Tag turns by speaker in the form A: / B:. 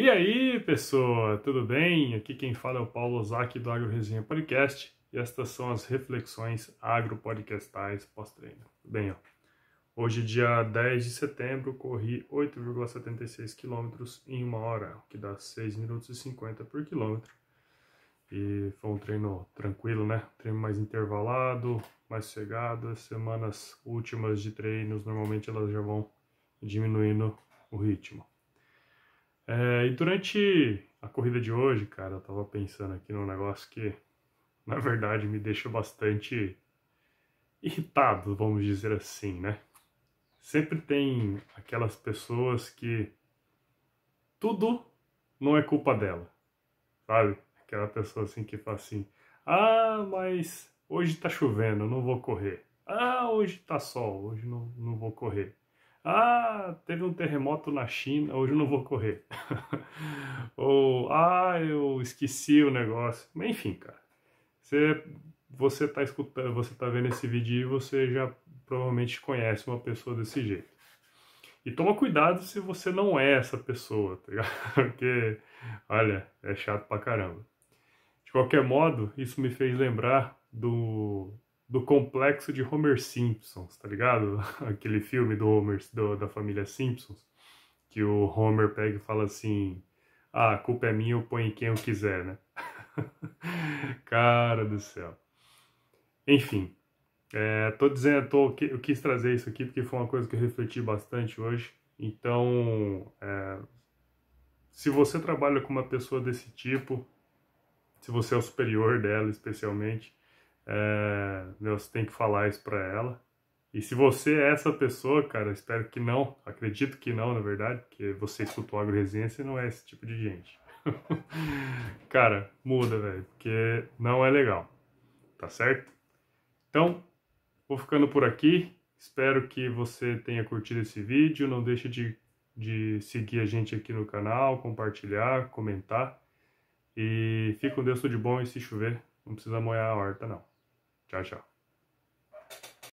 A: E aí, pessoa, tudo bem? Aqui quem fala é o Paulo Ozaki do Agro Resenha Podcast e estas são as reflexões agropodcastais pós-treino. Bem, ó, hoje, dia 10 de setembro, corri 8,76 km em uma hora, o que dá 6 minutos e 50 por quilômetro. E foi um treino tranquilo, né? Treino mais intervalado, mais sossegado. As semanas últimas de treinos, normalmente elas já vão diminuindo o ritmo. É, e durante a corrida de hoje, cara, eu tava pensando aqui num negócio que, na verdade, me deixa bastante irritado, vamos dizer assim, né? Sempre tem aquelas pessoas que tudo não é culpa dela, sabe? Aquela pessoa assim que fala assim: ah, mas hoje tá chovendo, não vou correr. Ah, hoje tá sol, hoje não, não vou correr. Ah, teve um terremoto na China, hoje eu não vou correr. Ou, ah, eu esqueci o negócio. Mas, enfim, cara. Você, você tá escutando, você tá vendo esse vídeo e você já provavelmente conhece uma pessoa desse jeito. E toma cuidado se você não é essa pessoa, tá ligado? Porque, olha, é chato pra caramba. De qualquer modo, isso me fez lembrar do do complexo de Homer Simpsons, tá ligado? Aquele filme do Homer, do, da família Simpsons, que o Homer pega e fala assim: ah, a culpa é minha, eu ponho quem eu quiser, né? Cara do céu. Enfim, é, tô dizendo, tô, eu quis trazer isso aqui porque foi uma coisa que eu refleti bastante hoje. Então, é, se você trabalha com uma pessoa desse tipo, se você é o superior dela, especialmente, é, você tem que falar isso para ela. E se você é essa pessoa, cara, espero que não, acredito que não, na verdade, porque você escutou agroresistência e não é esse tipo de gente. cara, muda, velho, porque não é legal, tá certo? Então, vou ficando por aqui. Espero que você tenha curtido esse vídeo. Não deixe de, de seguir a gente aqui no canal, compartilhar, comentar. E fique com Deus tudo de bom e se chover, não precisa molhar a horta, não. 加少。